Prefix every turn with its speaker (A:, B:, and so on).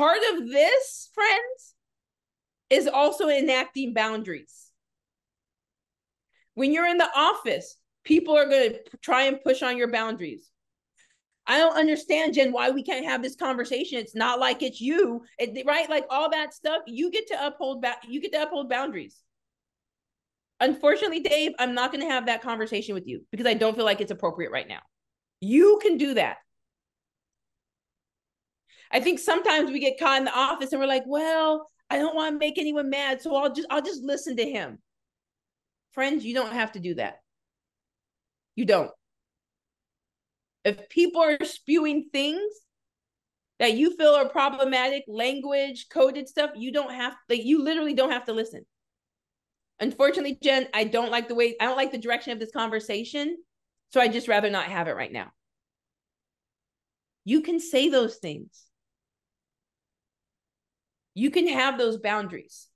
A: part of this, friends, is also enacting boundaries. When you're in the office, people are going to try and push on your boundaries. I don't understand, Jen, why we can't have this conversation. It's not like it's you, it, right? Like all that stuff. You get to uphold ba- you get to uphold boundaries. Unfortunately, Dave, I'm not going to have that conversation with you because I don't feel like it's appropriate right now. You can do that. I think sometimes we get caught in the office and we're like, well, I don't want to make anyone mad, so I'll just I'll just listen to him. Friends, you don't have to do that. You don't. If people are spewing things that you feel are problematic, language, coded stuff, you don't have like you literally don't have to listen. Unfortunately, Jen, I don't like the way I don't like the direction of this conversation. So I just rather not have it right now. You can say those things. You can have those boundaries.